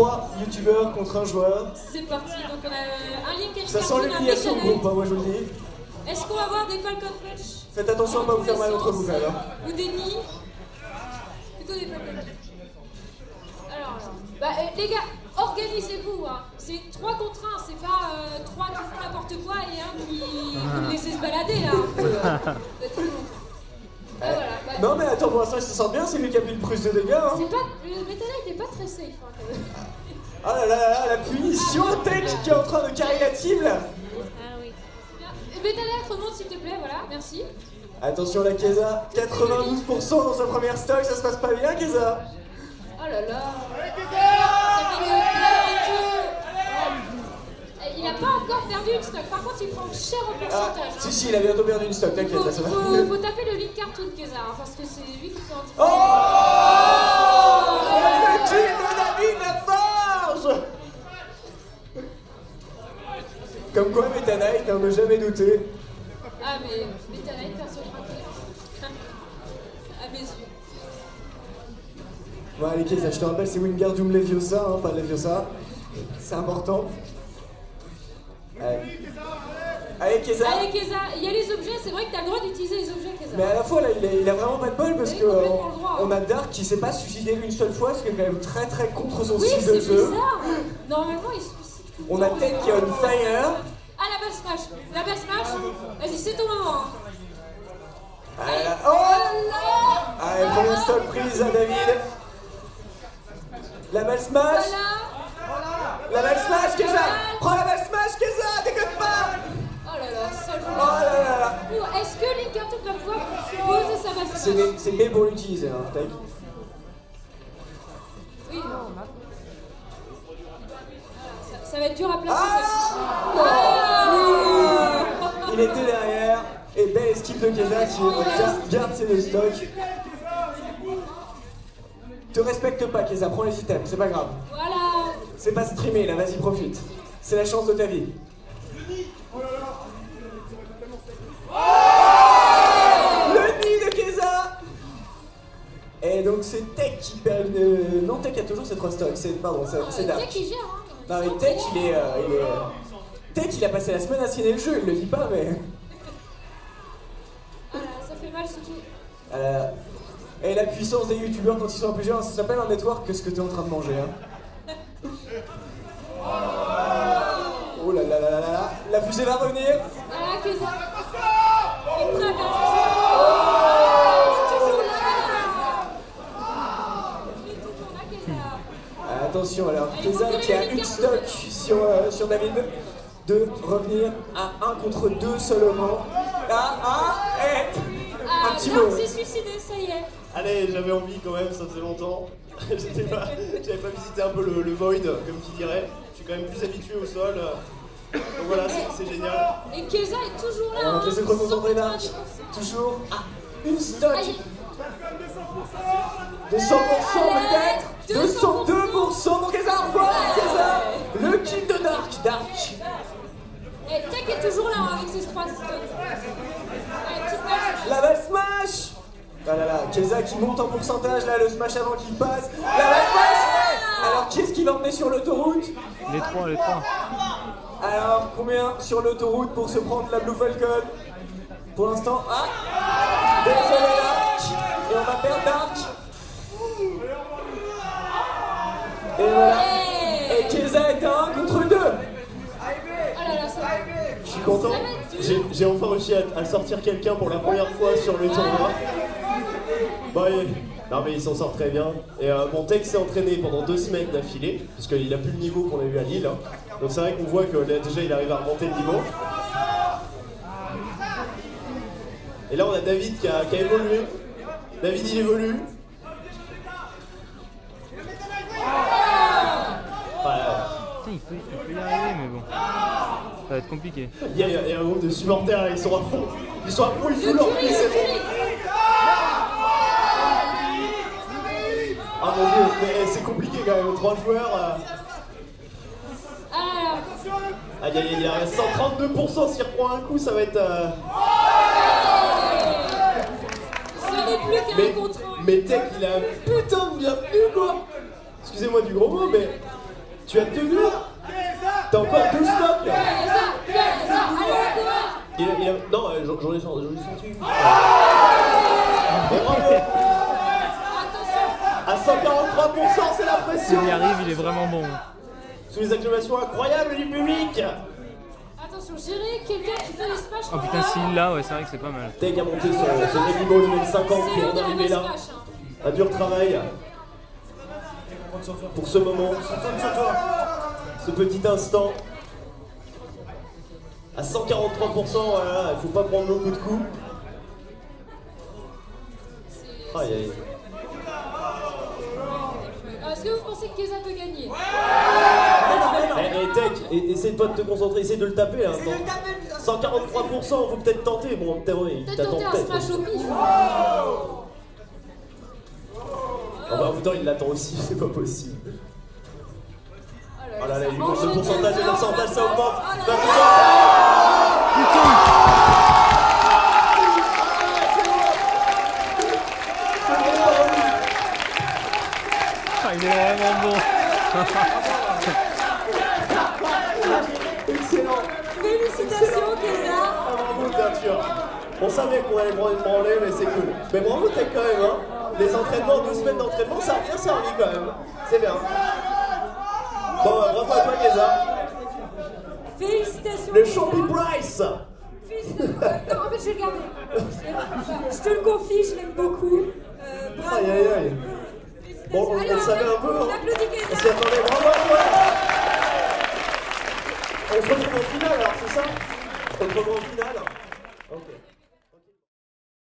3 youtubeurs contre un joueur. C'est parti, donc on a un link Ça sent l'humiliation de groupe, hein, moi je vous le dis. Est-ce qu'on va voir des Falcon Punch Faites attention à ne pas vous faire mal entre vous quand même. hein. Ou des nids Plutôt des Falcon Punch. Alors, alors. Bah, euh, les gars, organisez-vous. Hein. C'est 3 contre 1, c'est pas 3 qui font n'importe quoi et un qui. Vous le laissez se balader là. Non mais attends, pour l'instant il se sent bien, c'est lui qui a pris le plus de dégâts. Hein. C'est pas. Le Metalite est pas très safe hein, quand même. Ah là là la punition Tech qui est en train de carrer la cible Ah oui. Metalite, remonte s'il te plaît, voilà, merci. Attention la Keza, 92% dans sa première stock, ça se passe pas bien Keza Oh là là. Ça fait de plein et tout. Eh, Il a pas encore perdu une stock, par contre il prend cher au Ah, pourcentage. si hein. si, il a bientôt perdu une stock, t'inquiète, ça va. faut, faut taper le link cartoon Keza, hein, parce que c'est lui qui fait en Oh Le kill de David Lafarge Comme quoi Meta Knight, hein, ne jamais douter. Ah mais Metalite perso craqué. À mes yeux. Bon allez Keza, je te rappelle c'est Wingardium Leviosa, hein, pas Leviosa. C'est important. Allez. Allez Keza Allez Keza, il y a les objets, c'est vrai que t'as le droit d'utiliser les objets Keza. Mais à la fois là, il a, il a vraiment pas de bol parce droit. on a Dark qui s'est pas suicidé une seule fois, ce qui est quand même très très contre son oui, style c'est de jeu. bizarre. Normalement il se suicide tout On a. Tech qui a une fire. Ah la balle smash La balle smash Vas-y, c'est ton moment. hein. Ah, là- Oh oh là Allez, première stock prise à David. La balle smash Voilà La balle smash, Keza Prends la balle C'est B pour l'utiliser, hein. Oui, non. Ça, ça va être dur à placer Ah Il était derrière. Et belle esquive de Keza qui garde- garde ses deux stocks. Te respecte pas, Keza, prends les items, c'est pas grave. Voilà C'est pas streamé là, vas-y profite. C'est la chance de ta vie. Non, Tech a toujours stocks, c'est... Pardon, c'est, Euh, Dark. Tech, il gère, hein. Non mais Tech il est... euh, il est... Tech il a passé la semaine à scanner le jeu, il le dit pas mais... Ah là, ça fait mal ce jeu. Et la puissance des youtubeurs quand ils sont plusieurs, ça s'appelle un network que ce que t'es en train de manger. Hein. Oh là là là là là, la fusée va revenir. Voilà, Keza. Il est prêt à faire ça. Oh, il est toujours là. Il est toujours là, Keza. Attention alors, faut qui a une stock sur, euh, sur David de revenir à 1 contre 2 seulement. Ah ah eh, Un Ah, petit Dark mot. s'est suicidé, ça y est. Allez, j'avais envie quand même, ça faisait longtemps. J'étais pas- J'avais pas, visité un peu le, le void, comme qui dirait. Je suis quand même plus habitué au sol. Donc voilà, c'est génial. Et Keza est toujours là. On va hein, reconcentrer Dark. 190%. Toujours à une stock Allez. de 100% peut-être 202% Donc Keza, au revoir Keza Le kill de Dark, Dark. Et Tech est toujours là hein, avec ses trois. La balle smash. Ah là là, Keza qui monte en pourcentage là, le smash avant qu'il passe. La balle smash. Alors qui est-ce qui va emmener sur l'autoroute Les trois, les trois. Alors combien sur l'autoroute pour se prendre la Blue Falcon? Pour l'instant, ah Désolé Dark Et on va perdre Dark Et est à 1 contre 2 Oh là là, ça Je suis content. J'ai enfin réussi à, sortir quelqu'un pour la première fois sur le tournoi. Il s'en sort très bien. Et euh, mon Tech s'est entraîné pendant deux semaines d'affilée, parce qu'il a plus le niveau qu'on a eu à Lille. hein. Donc c'est vrai qu'on voit que là, déjà il arrive à remonter le niveau. Et là on a David a, qui a évolué. David il évolue. Il peut, il peut y arriver, mais bon. Ça va être compliqué. Il y, a, il y a un groupe de supporters, ils sont à fond. Ils sont à fond, ils jouent leur pied, c'est bon. Ah mon dieu, mais c'est compliqué quand même, trois joueurs. euh. Ah là. Aïe aïe aïe, il reste 132% s'il reprend un coup, ça va être. euh, Ce n'est plus qu'un Mais, mais Tech, il a un putain de bienvenue quoi Excusez-moi du gros mot, mais Tu as tenu T'as encore la courage Il il Non, euh, j'en ai senti une. Attention À 143%, c'est la pression S'il y arrive, il est vraiment bon. Sous les acclamations incroyables du public Attention, Jerry, quelqu'un qui fait les smash Oh putain, s'il l'a, ouais, c'est vrai que c'est pas mal. Tech a monté son, son niveau level 50 C'est pour en arriver là. hein. Un dur travail pour ce moment, ce petit instant. À 143%, voilà, il faut pas prendre beaucoup de coups. C'est- Aïe, aïe. Euh, Est-ce que vous pensez que Keza peut gagner? Eh, eh, Tech, essaie pas de te concentrer, essaie de le taper. Hein, C'est le dans- taper, 143%, faut peut-être tenter. Bon, peut-être, tenter un peut-être. smash au pif. En même temps, il l'attend aussi, c'est pas possible. Oh là là, ça il le enchaîne, pourcentage, le pourcentage, ça augmente. Oh là là. augmente. Ah, il est vraiment bon. Excellent. Félicitations, Keza. Ah, bravo, Teinture. On savait qu'on allait prendre une branlée, mais c'est cool. Mais bravo, Tech, quand même. Hein. Les entraînements, deux semaines d'entraînement, ça a bien servi quand même. C'est bien. Bon, bravo à toi, Geza. Félicitations. Le. Champi Price. Félicitations. Non, en fait, le garder. Je te le confie, je l'aime beaucoup. Euh, bravo. Aïe, aïe, aïe. Bon, on, Allez, le on savait un peu. On hein. applaudit On s'y attendait. Bravo à toi. On se retrouve en finale, alors, c'est ça? On se retrouve en finale.